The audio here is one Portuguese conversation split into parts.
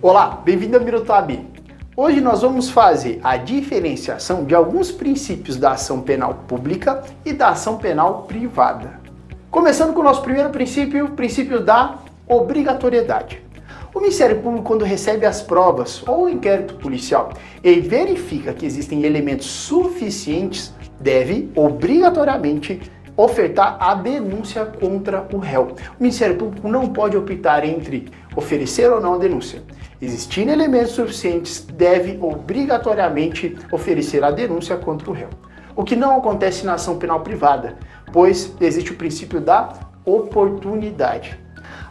Olá, bem-vindo ao Mirotab. Hoje nós vamos fazer a diferenciação de alguns princípios da ação penal pública e da ação penal privada. Começando com o nosso primeiro princípio, o princípio da obrigatoriedade. O Ministério Público, quando recebe as provas ou o inquérito policial e verifica que existem elementos suficientes, deve obrigatoriamente ofertar a denúncia contra o réu. O Ministério Público não pode optar entre oferecer ou não a denúncia. Existindo elementos suficientes, deve obrigatoriamente oferecer a denúncia contra o réu. O que não acontece na ação penal privada, pois existe o princípio da oportunidade.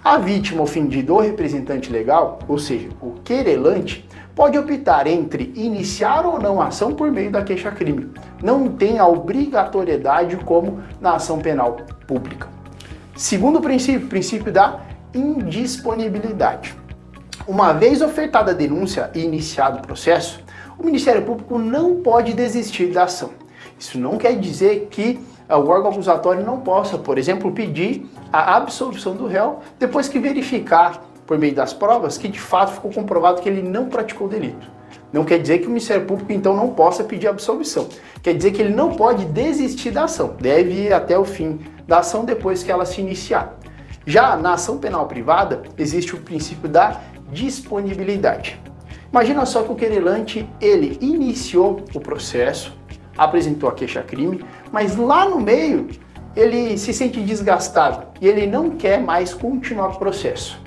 A vítima ofendida ou representante legal, ou seja, o querelante, pode optar entre iniciar ou não a ação por meio da queixa-crime. Não tem a obrigatoriedade como na ação penal pública. Segundo princípio, princípio da indisponibilidade. Uma vez ofertada a denúncia e iniciado o processo, o Ministério Público não pode desistir da ação. Isso não quer dizer que o órgão acusatório não possa, por exemplo, pedir a absolvição do réu depois que verificar, por meio das provas, que de fato ficou comprovado que ele não praticou delito. Não quer dizer que o Ministério Público então não possa pedir absolvição. Quer dizer que ele não pode desistir da ação, deve ir até o fim da ação depois que ela se iniciar. Já na ação penal privada, existe o princípio da disponibilidade. Imagina só que o querelante, ele iniciou o processo, apresentou a queixa-crime, mas lá no meio ele se sente desgastado e ele não quer mais continuar o processo.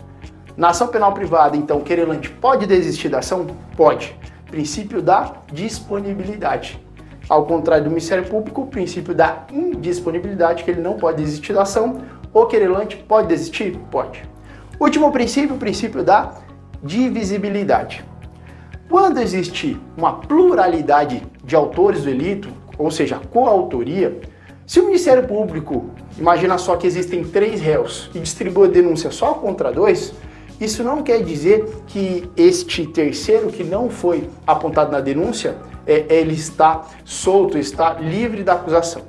Na ação penal privada, então, o querelante pode desistir da ação? Pode. Princípio da disponibilidade. Ao contrário do Ministério Público, o princípio da indisponibilidade, que ele não pode desistir da ação. O querelante pode desistir? Pode. Último princípio, o princípio da divisibilidade. Quando existe uma pluralidade de autores do delito, ou seja, coautoria, se o Ministério Público imagina só que existem três réus e distribui a denúncia só contra dois, isso não quer dizer que este terceiro que não foi apontado na denúncia, é, ele está solto, está livre da acusação.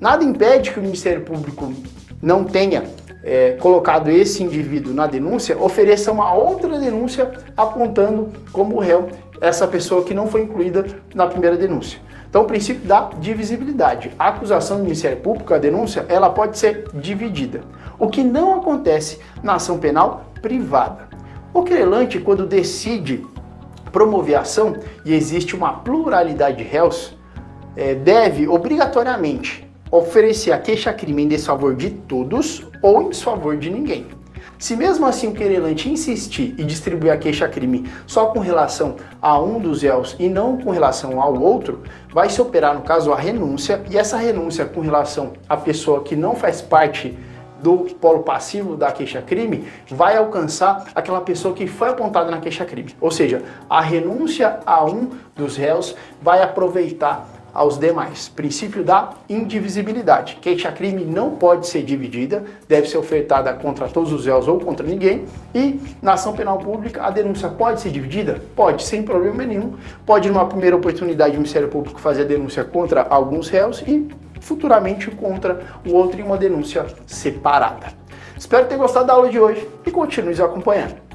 Nada impede que o Ministério Público não tenha é, colocado esse indivíduo na denúncia, ofereça uma outra denúncia apontando como réu essa pessoa que não foi incluída na primeira denúncia. Então, o princípio da divisibilidade. A acusação do Ministério Público, a denúncia, ela pode ser dividida. O que não acontece na ação penal privada. O querelante, quando decide promover a ação e existe uma pluralidade de réus, é, deve obrigatoriamente oferecer a queixa-crime em desfavor de todos ou em desfavor de ninguém. Se mesmo assim o querelante insistir e distribuir a queixa-crime só com relação a um dos réus e não com relação ao outro, vai se operar, no caso, a renúncia, e essa renúncia com relação à pessoa que não faz parte do polo passivo da queixa-crime vai alcançar aquela pessoa que foi apontada na queixa-crime. Ou seja, a renúncia a um dos réus vai aproveitar aos demais. Princípio da indivisibilidade. Queixa-crime não pode ser dividida, deve ser ofertada contra todos os réus ou contra ninguém. E na ação penal pública, a denúncia pode ser dividida? Pode, sem problema nenhum. Pode, numa primeira oportunidade, o Ministério Público fazer a denúncia contra alguns réus e futuramente contra o outro em uma denúncia separada. Espero ter gostado da aula de hoje e continue acompanhando.